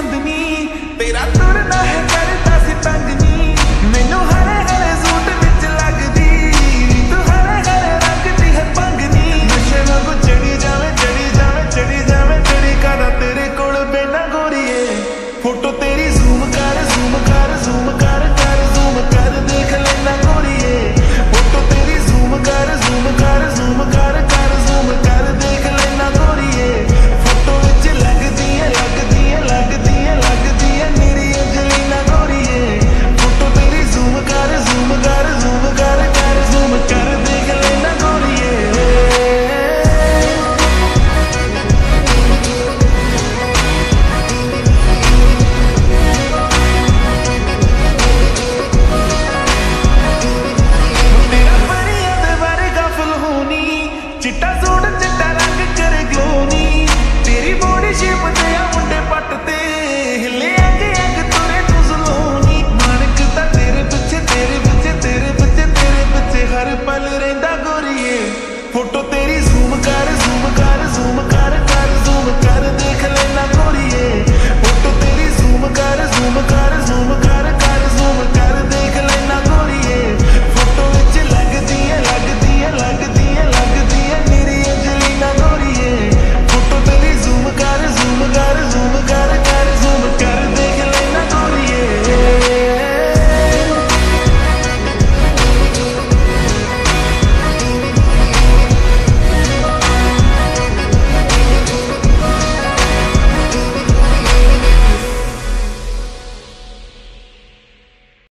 चांदनी तेरा तुरना है